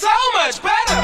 so much better.